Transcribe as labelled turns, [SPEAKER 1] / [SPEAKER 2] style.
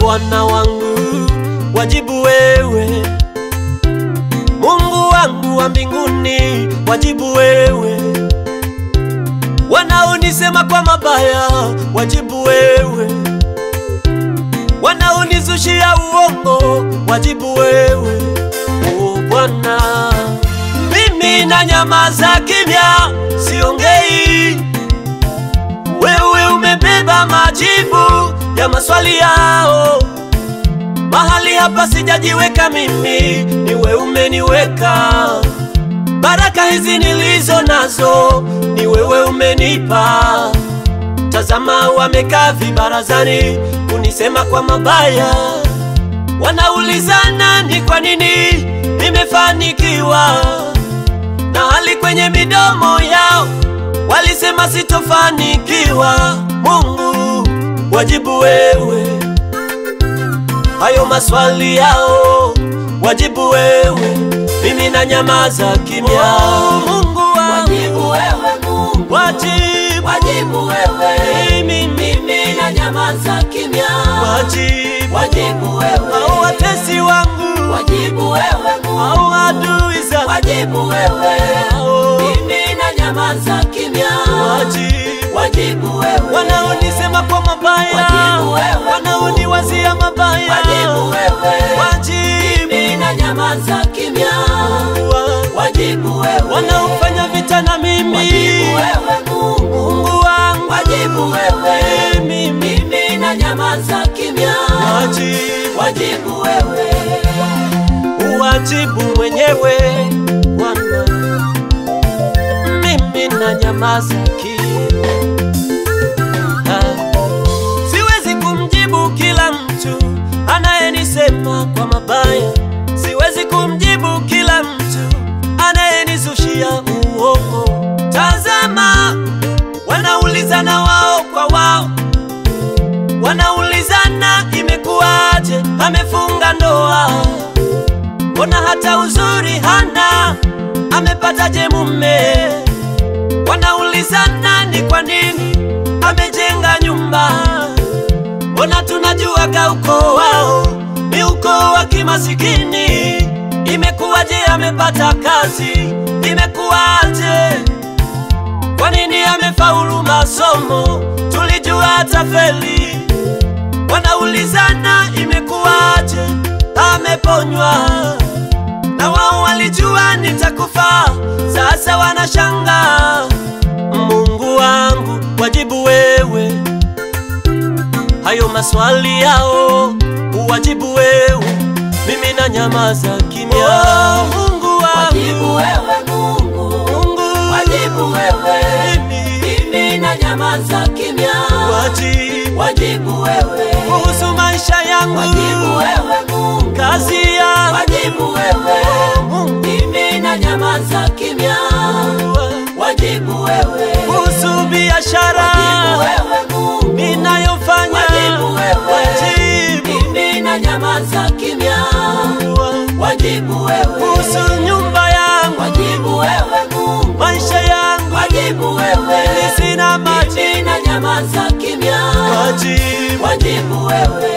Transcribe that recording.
[SPEAKER 1] Bwana wangu, wajibu wewe. Mungu wangu wa mbinguni, wajibu wewe. Wanaonisema kwa mabaya, wajibu wewe. Wanaonizushia uongo, wajibu wewe. O Bwana, mimi na nyamaza kimya, siongei. Wewe umebeba majibu ya maswali yao. Mahali hapa sijajiweka mimi, ni wewe umeniweka. Baraka hizi nilizo nazo, ni wewe umenipa. Tazama, wamekaa vibarazani kunisema kwa mabaya, wanaulizana ni kwa nini nimefanikiwa, na hali kwenye midomo yao walisema sitofanikiwa. Mungu, wajibu wewe. Hayo maswali yao, wajibu wewe, mimi na nyamaza kimya. Mungu wangu,
[SPEAKER 2] Wajibu wewe Mungu,
[SPEAKER 1] wajibu,
[SPEAKER 2] wajibu wewe,
[SPEAKER 1] mimi,
[SPEAKER 2] mimi na nyamaza kimya.
[SPEAKER 1] wajibu,
[SPEAKER 2] Wajibu wewe,
[SPEAKER 1] au watesi wangu,
[SPEAKER 2] wajibu wewe Mungu,
[SPEAKER 1] au adui zangu,
[SPEAKER 2] wajibu wewe, mimi na nyamaza kimya.
[SPEAKER 1] wajibu,
[SPEAKER 2] Wajibu wewe, kimya. Wajibu wewe,
[SPEAKER 1] wanaofanya vita na mimi,
[SPEAKER 2] wajibu wewe Mungu,
[SPEAKER 1] Mungu wangu,
[SPEAKER 2] wajibu wewe,
[SPEAKER 1] mimi,
[SPEAKER 2] mimi na nyamaza kimya.
[SPEAKER 1] wajibu,
[SPEAKER 2] Wajibu wewe,
[SPEAKER 1] uwajibu mwenyewe Bwana, mimi na nyamaza anayenizushia uongo. Tazama, wanaulizana wao kwa wao, wanaulizana imekuwaje, amefunga ndoa, mbona hata uzuri hana, amepataje mume? Wanaulizana ni kwa nini? Amejenga nyumba, mbona tunajuaga ukoo wao? Ni ukoo wa kimasikini. Imekuwaje amepata kazi, imekuwaje? Kwa nini amefaulu masomo, tulijua atafeli. Wanaulizana imekuwaje? Ameponywa, na wao walijua nitakufa, sasa wanashangaa. Mungu wangu, wajibu wewe. Hayo maswali yao, uwajibu wewe, mimi na nyamaza
[SPEAKER 2] wewe,
[SPEAKER 1] mimi,
[SPEAKER 2] na nyamaza kimya.
[SPEAKER 1] wajibu
[SPEAKER 2] Wajibu wewe,
[SPEAKER 1] kuhusu maisha yangu,
[SPEAKER 2] wajibu wewe Mungu,
[SPEAKER 1] kazi yangu,
[SPEAKER 2] wajibu wewe,
[SPEAKER 1] Mungu.
[SPEAKER 2] Mimi na nyamaza kimya. Wajibu wewe,
[SPEAKER 1] kuhusu biashara.
[SPEAKER 2] Wajibu wewe Mungu,
[SPEAKER 1] ninayofanya,
[SPEAKER 2] Wajibu wewe.
[SPEAKER 1] wajibu.
[SPEAKER 2] Mimi na nyamaza kimya. Wajibu wewe,
[SPEAKER 1] kuhusu nyumba wajibu
[SPEAKER 2] wajibu wewe